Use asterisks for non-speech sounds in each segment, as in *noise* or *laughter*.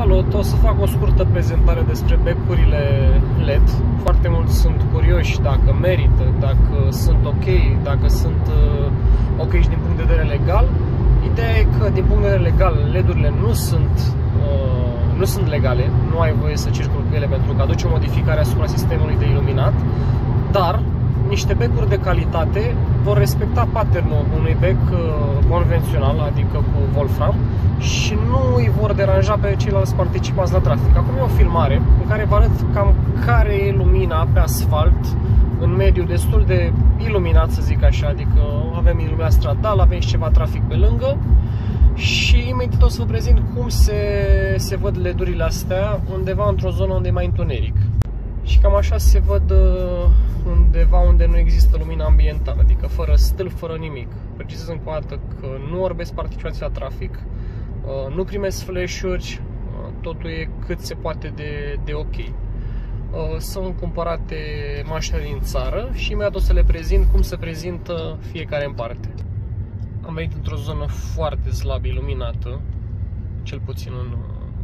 Salut! O să fac o scurtă prezentare despre becurile LED. Foarte mulți sunt curioși dacă merită, dacă sunt ok, dacă sunt uh, ok și din punct de vedere legal. Ideea e că din punct de vedere legal LED-urile nu sunt, uh, nu sunt legale, nu ai voie să circuli cu ele pentru că aduce o modificare asupra sistemului de iluminat, dar niște becuri de calitate vor respecta patternul unui bec uh, convențional, adică cu Wolfram și nu îi vor deranja pe ceilalți participanți la trafic. Acum e o filmare în care vă arăt cam care e lumina pe asfalt în mediu destul de iluminat, să zic așa, adică avem iluminat stradal, avem și ceva trafic pe lângă și imediat o să vă prezint cum se, se văd ledurile astea undeva într-o zonă unde e mai întuneric. Și cam așa se văd uh, undeva unde nu există lumină ambientală, adică fără stâlp, fără nimic. Precizez încă o dată că nu orbesc participații la trafic, uh, nu primesc flash-uri, uh, totul e cât se poate de, de ok. Sunt cumpărate mașini din țară și imediat o să le prezint cum se prezintă fiecare în parte. Am venit într-o zonă foarte slab iluminată, cel puțin în,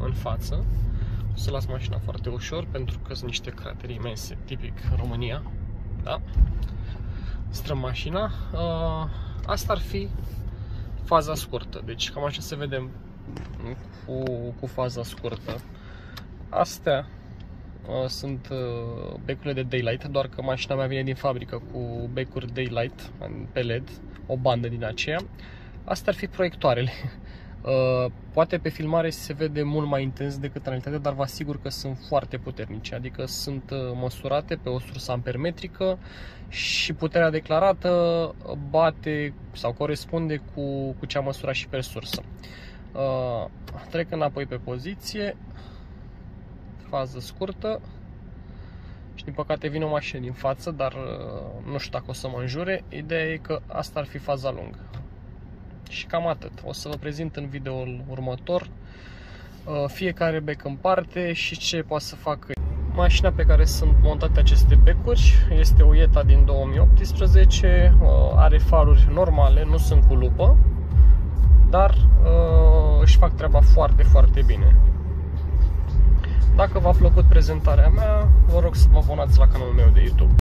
în față o să las mașina foarte ușor pentru că sunt niște cratere imense, tipic România. Da? Străm mașina. Uh, asta ar fi faza scurtă. Deci cam așa se vedem cu, cu faza scurtă. Astea uh, sunt uh, becurile de daylight, doar că mașina mea vine din fabrică cu becuri daylight pe LED, o bandă din aceea. Astea ar fi proiectoarele *laughs* Uh, poate pe filmare se vede mult mai intens decât în realitate, dar vă asigur că sunt foarte puternice, adică sunt uh, măsurate pe o sursă ampermetrică și puterea declarată bate sau corespunde cu, cu ce a măsurat și pe sursă. Uh, trec înapoi pe poziție, fază scurtă și din păcate vine o mașină din față, dar nu știu dacă o să mă înjure. Ideea e că asta ar fi faza lungă. Și cam atât. O să vă prezint în videoul următor uh, fiecare bec în parte și ce poate să facă. Mașina pe care sunt montate aceste becuri este o Jetta din 2018, uh, are faruri normale, nu sunt cu lupă, dar uh, își fac treaba foarte, foarte bine. Dacă v-a plăcut prezentarea mea, vă rog să vă abonați la canalul meu de YouTube.